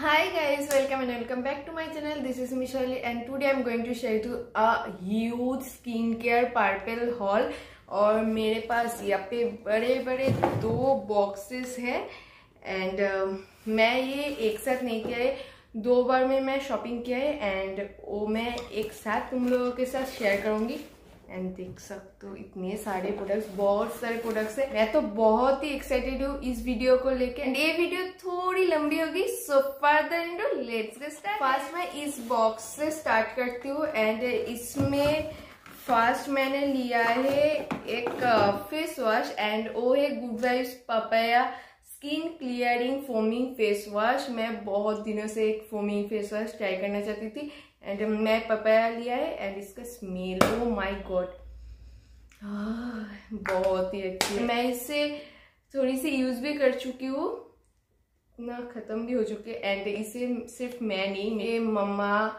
Hi guys, welcome and welcome back to my channel. This is Michelle and today I'm going to share to a huge skincare purple haul और मेरे पास यहाँ पे बड़े बड़े दो boxes हैं and uh, मैं ये एक साथ नहीं किया है दो बार में मैं शॉपिंग किया है एंड वो मैं एक साथ तुम लोगों के साथ शेयर करूँगी एंड देख सकते हो, इतने सारे प्रोडक्ट्स बहुत सारे प्रोडक्ट्स है। मैं तो बहुत ही एक्साइटेड हूँ इस वीडियो को लेके। एंड ये वीडियो थोड़ी लंबी होगी। So further let's get start first मैं इस बॉक्स से स्टार्ट करती हूँ। एंड इसमें फ़र्स्ट मैंने लिया है एक फेस वॉश एंड वो है good vibes papaya skin clearing foaming face wash मैं बहुत दिनों से एक फोमिंग फेस वॉश ट्राई करना चाहती थी। एंड मैं पपाया लिया है एंड इसका स्मेल ओ माय गॉड बहुत ही अच्छी है। मैं इससे थोड़ी सी यूज़ भी कर चुकी हूँ। ना ख़त्म भी हो चुके। एंड इसे सिर्फ़ मैं नहीं, मेरे मम्मा,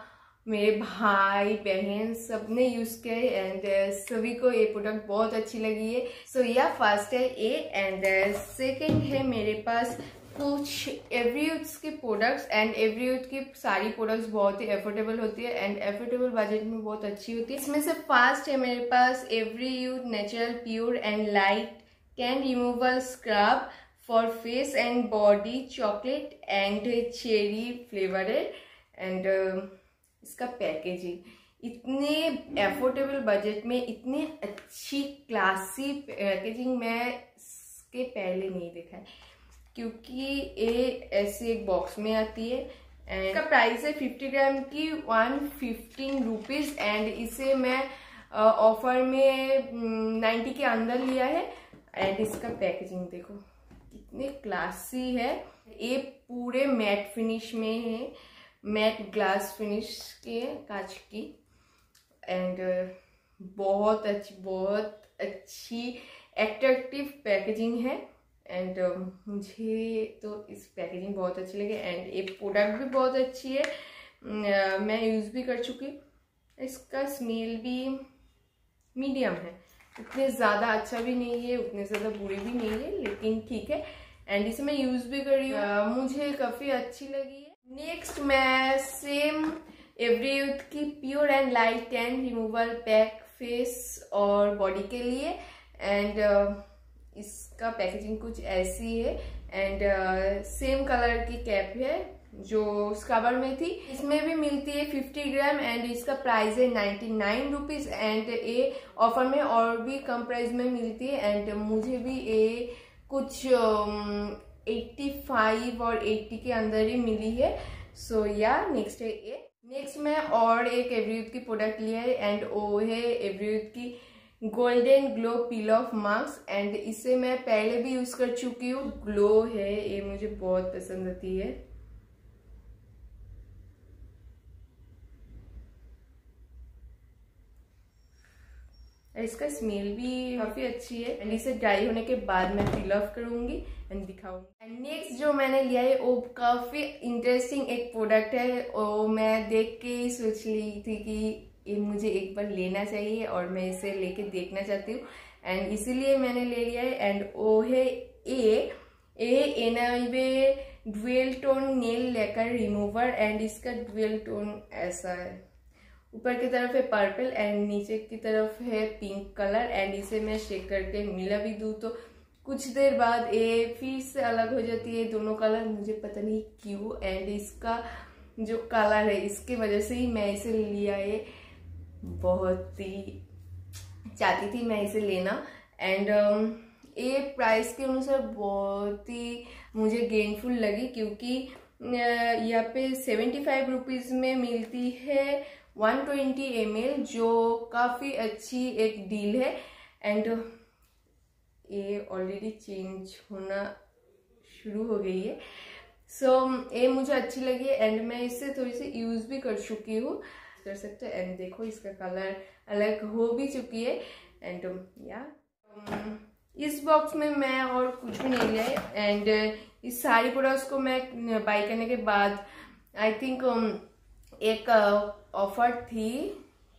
मेरे भाई, बहन सबने यूज़ किया है। एंड सभी को ये प्रोडक्ट बहुत अच्छी लगी है। सो या फ़र्स्ट है ए एंड सेकंड है मेरे पास कुछ एवरीयूथ्स के प्रोडक्ट्स एंड एवरी यूथ की सारी प्रोडक्ट्स बहुत ही एफोर्डेबल होती है एंड एफोर्डेबल बजट में बहुत अच्छी होती है। इसमें से फास्ट है मेरे पास Everyuth natural pure and light tan removal scrub for face and body chocolate and cherry flavoured and इसका पैकेजिंग इतने एफोर्डेबल बजट में, इतनी अच्छी क्लासी पैकेजिंग मैं इसके पहले नहीं देखा है। क्योंकि ये ऐसे एक बॉक्स में आती है एंड इसका प्राइस है फिफ्टी ग्राम की वन फिफ्टीन रुपीज़ एंड इसे मैं ऑफ़र में नाइन्टी के अंदर लिया है एंड इसका पैकेजिंग देखो, कितने क्लासी है। ये पूरे मैट फिनिश में है मैट ग्लास फिनिश के कांच की एंड बहुत अच्छी बहुत अच्छी एट्रैक्टिव पैकेजिंग है। एंड uh, मुझे तो इस पैकेजिंग बहुत अच्छी लगी एंड ये प्रोडक्ट भी बहुत अच्छी है। Uh, मैं यूज़ भी कर चुकी इसका स्मेल भी मीडियम है। उतने ज़्यादा अच्छा भी नहीं है उतने ज़्यादा बुरी भी नहीं है लेकिन ठीक है। एंड इसे मैं यूज़ भी कर रही हूँ। Uh, मुझे काफ़ी अच्छी लगी है। नेक्स्ट मैं सेम एवरी यूथ की pure and light and removal pack face और बॉडी के लिए। एंड इसका पैकेजिंग कुछ ऐसी है एंड सेम कलर की कैप है जो स्क्रबर में थी। इसमें भी मिलती है 50 ग्राम एंड इसका प्राइस है नाइन्टी नाइन रुपीज़ एंड ये ऑफ़र में और भी कम प्राइस में मिलती है एंड मुझे भी ये कुछ एट्टी um, फाइव और एट्टी के अंदर ही मिली है। सो या नेक्स्ट है ये। नेक्स्ट मैं और एक एवरीयूथ की प्रोडक्ट लिया है एंड वो है एवरीयूथ की golden glow peel off mask and इसे मैं पहले भी यूज़ कर चुकी हूँ। ग्लो है, ये मुझे बहुत पसंद आती है। इसका स्मेल भी काफ़ी अच्छी है। एंड इसे ड्राई होने के बाद मैं फिल ऑफ़ करूँगी एंड दिखाऊँगी। एंड नेक्स्ट जो मैंने लिया है, वो काफ़ी इंटरेस्टिंग एक प्रोडक्ट है। वो मैं देख के ही सोच ली थी कि ये मुझे एक बार लेना चाहिए और मैं इसे लेके देखना चाहती हूँ। एंड इसीलिए मैंने ले लिया है। एंड ओ है ए ए एनावे ड्वेल टोन नेल लेकर रिमूवर एंड इसका ड्वेल टोन ऐसा है। ऊपर की तरफ़ है पर्पल एंड नीचे की तरफ़ है पिंक कलर एंड इसे मैं शेक करके मिला भी दूँ तो कुछ देर बाद ये फिर से अलग हो जाती है। दोनों कलर मुझे पता नहीं क्यों एंड इसका जो कलर है इसके वजह से ही मैं इसे लिया है। बहुत ही चाहती थी मैं इसे लेना। एंड um, ये प्राइस के अनुसार बहुत ही मुझे गेनफुल लगी क्योंकि यहाँ पे सेवेंटी फाइव रुपीज़ में मिलती है वन ट्वेंटी एम जो काफ़ी अच्छी एक डील है। एंड ये ऑलरेडी चेंज होना शुरू हो गई है। सो so, ये मुझे अच्छी लगी एंड मैं इससे थोड़ी सी यूज़ भी कर चुकी हूँ। कर सकते हो। एंड देखो इसका कलर अलग हो भी चुकी है। एंड या um, um, इस बॉक्स में मैं और कुछ भी नहीं लिया एंड uh, इस सारी प्रोडक्ट्स को मैं बाई करने के बाद आई थिंक um, एक ऑफ़र uh, थी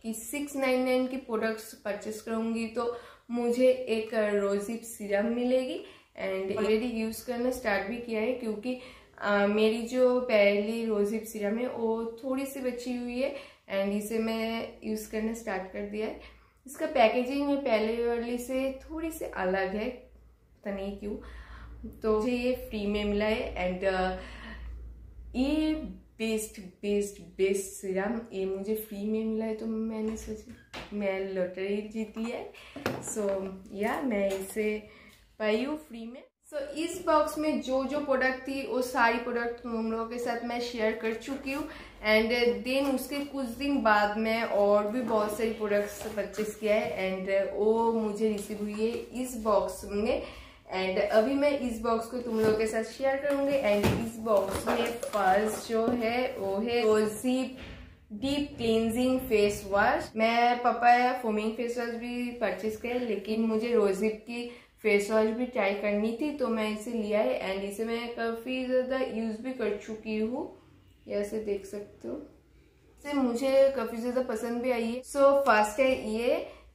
कि सिक्स नाइन नाइन की प्रोडक्ट्स परचेस करूँगी। तो मुझे एक रोजिप सीरम मिलेगी। एंड ऑलरेडी यूज़ करना स्टार्ट भी किया है। क्योंकि आ, मेरी जो पहली रोजिप सीरम है वो थोड़ी सी बची हुई है। एंड इसे मैं यूज़ करना स्टार्ट कर दिया है। इसका पैकेजिंग में पहले वाली से थोड़ी सी अलग है पता नहीं क्यों। तो मुझे ये फ्री में मिला है एंड ये बेस्ट बेस्ट बेस्ट सीरम ये मुझे फ्री में मिला है तो मैंने सोचा मैं लॉटरी जीती है। सो so, या yeah, मैं इसे पाई हूँ फ्री में। सो so, इस बॉक्स में जो जो प्रोडक्ट थी वो सारी प्रोडक्ट तुम लोगों के साथ मैं शेयर कर चुकी हूँ। एंड देन उसके कुछ दिन बाद में और भी बहुत सारी प्रोडक्ट्स परचेस किया है। एंड वो मुझे रिसीव हुई है इस बॉक्स में। एंड अभी मैं इस बॉक्स को तुम लोगों के साथ शेयर करूँगी। एंड इस बॉक्स में फ़र्स्ट जो है वो है rosy deep cleansing face wash मैं पापा फोमिंग फेस वॉश भी परचेज किया लेकिन मुझे रोजिप की फेस वॉश भी ट्राई करनी थी तो मैं इसे लिया है एंड इसे मैं काफ़ी ज़्यादा यूज़ भी कर चुकी हूँ। ऐसे देख सकते हो। इसे मुझे काफ़ी ज़्यादा पसंद भी आई है। सो फ़र्स्ट है ये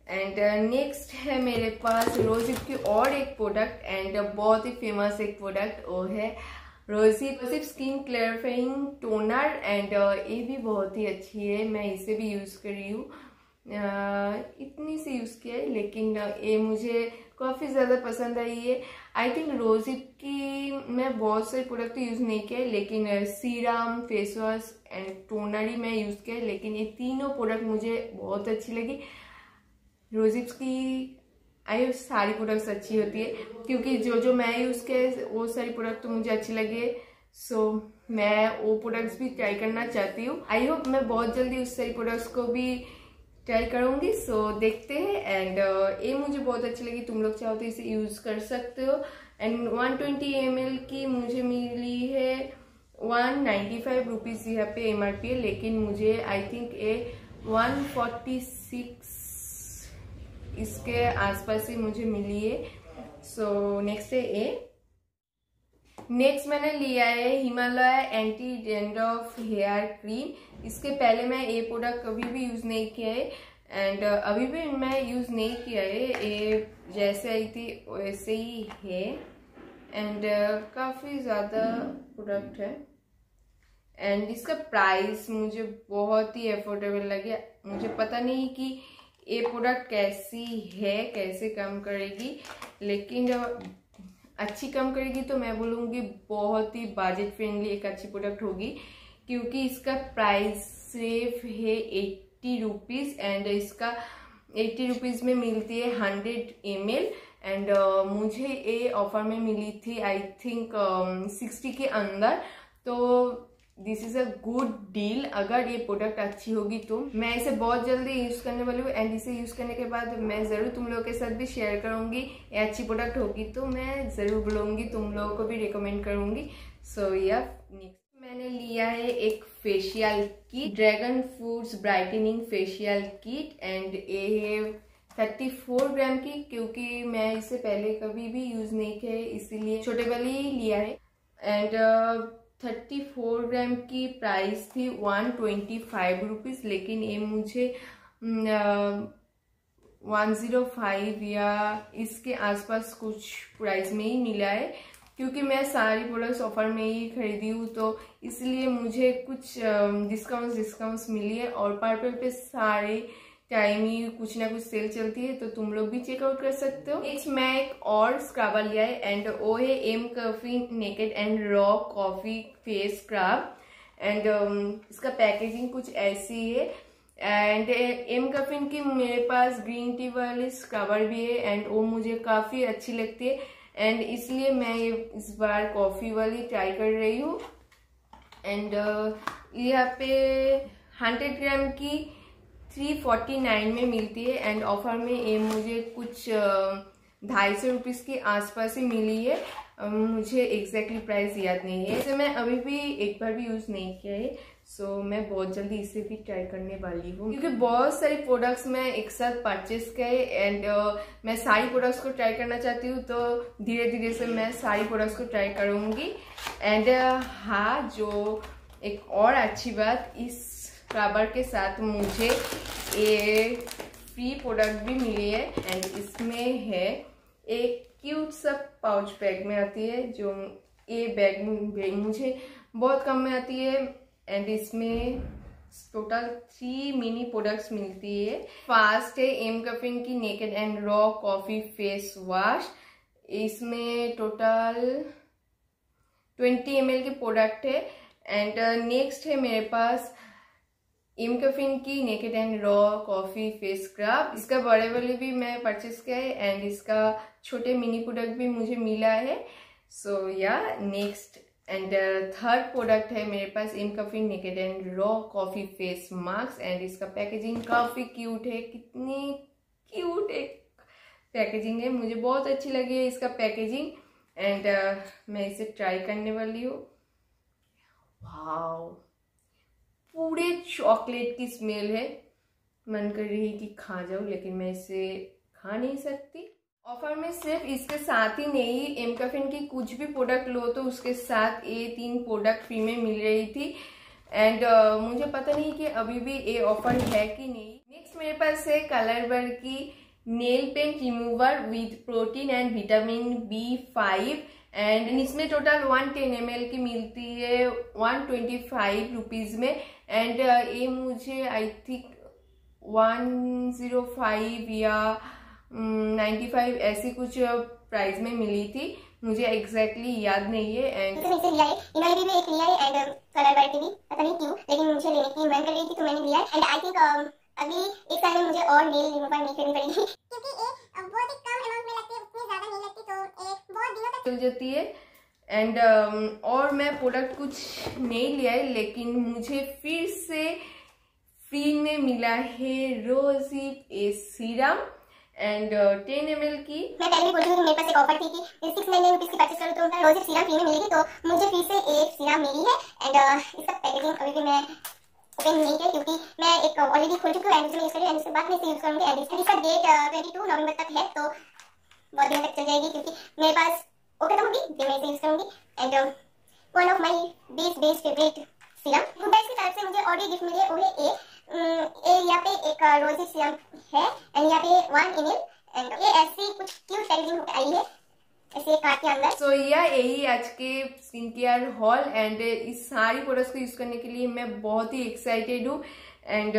एंड नेक्स्ट uh, है मेरे पास रोजिप की और एक प्रोडक्ट एंड uh, बहुत ही फ़ेमस एक प्रोडक्ट वो है rosehip rosehip skin clarifying toner and ये भी बहुत ही अच्छी है। मैं इसे भी यूज़ कर रही हूँ। इतनी सी यूज़ किया है लेकिन ये मुझे काफ़ी ज़्यादा पसंद आई है। आई थिंक रोजिप की मैं बहुत सारे प्रोडक्ट यूज़ नहीं किया लेकिन serum face wash and toner ही मैं यूज़ किया लेकिन ये तीनों प्रोडक्ट मुझे बहुत अच्छी लगी। रोजिप्स की आई सारी प्रोडक्ट्स अच्छी होती है क्योंकि जो जो मैं यूज़ किए वो सारी प्रोडक्ट तो मुझे अच्छी लगे सो so, मैं वो प्रोडक्ट्स भी ट्राई करना चाहती हूँ। आई होप मैं बहुत जल्दी उस सारी प्रोडक्ट्स को भी ट्राई करूँगी सो so, देखते हैं। एंड uh, ये मुझे बहुत अच्छी लगी। तुम लोग चाहो तो इसे यूज़ कर सकते हो। एंड 120 ट्वेंटी की मुझे मिली है वन नाइन्टी फाइव रुपीज़ यहाँ पे एमआरपी है लेकिन मुझे आई थिंक ये वन फोर्टी सिक्स इसके आसपास ही मुझे मिली है। सो नेक्स्ट है ए नेक्स्ट मैंने लिया है Himalaya anti dandruff hair cream इसके पहले मैं ये प्रोडक्ट कभी भी यूज़ नहीं किया है. एंड uh, अभी भी मैं यूज़ नहीं किया है. ये जैसे आई थी वैसे ही है. एंड uh, काफ़ी ज़्यादा प्रोडक्ट है. एंड इसका प्राइस मुझे बहुत ही अफोर्डेबल लगे. मुझे पता नहीं कि ये प्रोडक्ट कैसी है कैसे कम करेगी. लेकिन जब अच्छी कम करेगी तो मैं बोलूँगी बहुत ही बजट फ्रेंडली एक अच्छी प्रोडक्ट होगी, क्योंकि इसका प्राइस सिर्फ़ है एट्टी रुपीज़ एंड इसका एट्टी रुपीज़ में मिलती है हंड्रेड एमएल एंड मुझे ये ऑफ़र में मिली थी आई थिंक सिक्सटी के अंदर तो this is a good deal अगर ये प्रोडक्ट अच्छी होगी तो। मैं इसे बहुत जल्दी यूज़ करने वाली हूँ एंड इसे यूज़ करने के बाद मैं ज़रूर तुम लोगों के साथ भी शेयर करूँगी, ये अच्छी प्रोडक्ट होगी तो मैं ज़रूर बोलूँगी, तुम लोगों को भी रिकमेंड करूँगी। सो या नेक्स्ट मैंने लिया है एक facial kit dragon fruits brightening facial kit and ये है थर्टी फोर ग्राम की, क्योंकि मैं इसे पहले कभी भी यूज़ नहीं किया है, इसीलिए छोटे वाली लिया है। एंड थर्टी फोर ग्राम की प्राइस थी वन ट्वेंटी फाइव रुपीज़ लेकिन ये मुझे वन ज़ीरो फाइव या इसके आसपास कुछ प्राइस में ही मिला है। क्योंकि मैं सारी प्रोडक्ट्स ऑफ़र में ही खरीदी हूँ तो इसलिए मुझे कुछ डिस्काउंट्स डिस्काउंट्स मिली है और पर्पल पे सारे टाइम ही कुछ ना कुछ सेल चलती है तो तुम लोग भी चेकआउट कर सकते हो। नेक्स्ट मैं एक और स्क्रबर लिया है एंड वो है m coffee naked and raw coffee face scrub and इसका पैकेजिंग कुछ ऐसी है। एंड एम कफिन की मेरे पास ग्रीन टी वाली स्क्रबर भी है एंड वो मुझे काफ़ी अच्छी लगती है। एंड इसलिए मैं ये इस बार कॉफ़ी वाली ट्राई कर रही हूँ। एंड uh, यहाँ पे हंड्रेड ग्राम की थ्री फोर्टी नाइन में मिलती है एंड ऑफ़र में ये मुझे कुछ ढाई सौ रुपीज़ के आसपास ही मिली है। मुझे एग्जैक्टली प्राइस याद नहीं है। इसे मैं अभी भी एक बार भी यूज़ नहीं किया है। सो so, मैं बहुत जल्दी इसे भी ट्राई करने वाली हूँ। क्योंकि बहुत सारे प्रोडक्ट्स मैं एक साथ परचेस किए एंड uh, मैं सारी प्रोडक्ट्स को ट्राई करना चाहती हूँ तो धीरे धीरे से मैं सारी प्रोडक्ट्स को ट्राई करूँगी। एंड uh, हाँ जो एक और अच्छी बात इस स्क्रबर के साथ मुझे ये फ्री प्रोडक्ट भी मिली है एंड इसमें है एक क्यूट सा पाउच बैग में आती है जो ये बैग मुझे बहुत कम में आती है एंड इसमें टोटल थ्री मिनी प्रोडक्ट्स मिलती है। फास्ट है एम कफिन की naked and raw coffee face wash इसमें टोटल ट्वेंटी एमएल के प्रोडक्ट है एंड नेक्स्ट है मेरे पास एम कफिन की naked and raw coffee face scrub इसका बड़े वाले भी मैं परचेस किया है एंड इसका छोटे मिनी प्रोडक्ट भी मुझे मिला है। सो या नेक्स्ट एंड थर्ड प्रोडक्ट है मेरे पास इन coffee naked and raw coffee face mask and इसका पैकेजिंग काफ़ी क्यूट है कितनी क्यूट एक पैकेजिंग है मुझे बहुत अच्छी लगी है इसका पैकेजिंग एंड uh, मैं इसे ट्राई करने वाली हूँ। पूरे चॉकलेट की स्मेल है। मन कर रही है कि खा जाऊँ लेकिन मैं इसे खा नहीं सकती। ऑफ़र में सिर्फ़ इसके साथ ही नहीं एम कफिन की कुछ भी प्रोडक्ट लो तो उसके साथ ये तीन प्रोडक्ट फ्री में मिल रही थी। एंड uh, मुझे पता नहीं कि अभी भी ये ऑफ़र है कि नहीं। नेक्स्ट मेरे पास है कलर बर की nail paint remover with protein and vitamin B five and इसमें टोटल वन टेन एम की मिलती वन ट्वेंटी फाइव रुपीज़ में एंड uh, ये मुझे I think one zero five या नाइन्टी फाइव ऐसी कुछ प्राइस में मिली थी। मुझे एग्जैक्टली exactly याद नहीं है एंड तो लिया है। इन्होंने भी एक लिया है एंड कलर वाइट भी पता नहीं क्यों लेकिन मुझे लेने की मन कर रही थी तो मैंने लिया एंड आई थिंक अभी एक साल में मुझे और नेल रिमूवर नहीं करनी पड़ेगी। क्योंकि एक बहुत ही कम अमाउंट में लगती है उतनी ज़्यादा नहीं लगती तो एक बहुत दिनों तक चल जाती है। एंड um, और मैं प्रोडक्ट कुछ नहीं लिया है लेकिन मुझे फिर से फ्री में मिला है rosehip serum and ten m की। मैं पहले बोल रही मेरे पास एक ऑफ़र थी कि सिक्स नाइन रुपीज़ की परचेस करो तो रोज सीरम फ्री में मिलेगी तो मुझे फिर से एक सीरम मिली है। एंड uh, इसका पैकेजिंग अभी भी मैं ओपन नहीं किया क्योंकि मैं एक ऑलरेडी खोल चुकी हूँ एंड एंड उसके बाद मैं यूज़ करूँगी एंड इसका डेट ट्वेंटी टू नवंबर तक है तो बहुत दिन तक चल जाएगी क्योंकि मेरे पास वो खत्म होगी फिर मैं इसे यूज़ करूँगी and one of my best best favourite serum good की तरफ़ से मुझे और भी गिफ्ट मिली है वो है ए ए यहाँ पे एक रोजी सीरम है एंड यहाँ पे वन इन एंड ये ऐसी कुछ क्यूट पैकेजिंग आई है ऐसे सो so, यह आज के स्किन केयर हॉल एंड इस सारी प्रोडक्ट्स को यूज़ करने के लिए मैं बहुत ही एक्साइटेड हूँ एंड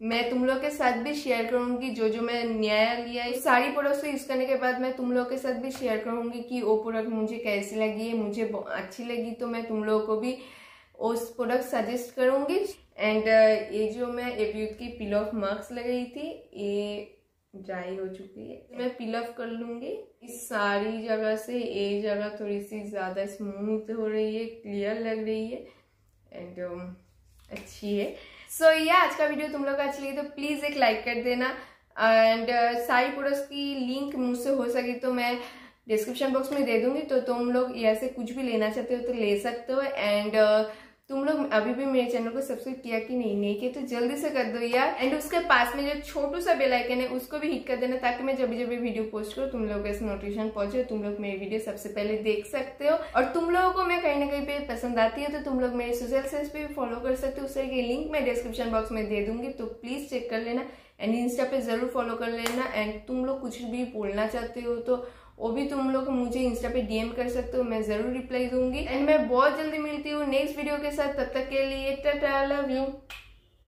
मैं तुम लोग के साथ भी शेयर करूँगी जो जो मैं नया लिया है। सारी प्रोडक्ट्स को यूज़ करने के बाद मैं तुम लोग के साथ भी शेयर करूँगी कि वो प्रोडक्ट मुझे कैसी लगी है मुझे अच्छी लगी तो मैं तुम लोगों को भी उस प्रोडक्ट सजेस्ट करूँगी। एंड uh, ये जो मैं एव्यूथ की पिल ऑफ़ मार्क्स लगाई थी ये ड्राई हो चुकी है। मैं पिल ऑफ़ कर लूँगी। इस सारी जगह से ये जगह थोड़ी सी ज़्यादा स्मूथ हो रही है क्लियर लग रही है। एंड um, अच्छी है। सो so, ये आज का वीडियो तुम लोग अच्छी लगी तो प्लीज़ एक लाइक कर देना। एंड सारी प्रोडक्ट्स की लिंक मुझसे हो सके तो मैं डिस्क्रिप्शन बॉक्स में दे दूँगी। तो तुम लोग यहाँ से कुछ भी लेना चाहते हो तो ले सकते हो। एंड uh, तुम लोग अभी भी मेरे चैनल को सब्सक्राइब किया कि नहीं? नहीं किया तो जल्दी से कर दो यार। एंड उसके पास में जो छोटू सा बेल आइकन है, उसको भी हिट कर देना ताकि मैं जब जब वीडियो पोस्ट करूँ, तुम लोग ऐसे नोटिफिकेशन पहुँचे तुम लोग मेरी वीडियो सबसे पहले देख सकते हो। और तुम लोगों को मैं कहीं ना कहीं पे पसंद आती है तो तुम लोग मेरे सोशल साइट पे भी फॉलो कर सकते हो। उससे लिंक मैं डिस्क्रिप्शन बॉक्स में दे दूँगी तो प्लीज़ चेक कर लेना। एंड इंस्टा पे ज़रूर फॉलो कर लेना। एंड तुम लोग कुछ भी बोलना चाहते हो तो वो भी तुम लोग मुझे इंस्टा पे डीएम कर सकते हो, मैं ज़रूर रिप्लाई दूँगी। एंड मैं बहुत जल्दी मिलती हूँ नेक्स्ट वीडियो के साथ, तब तक के लिए टाटा लव यू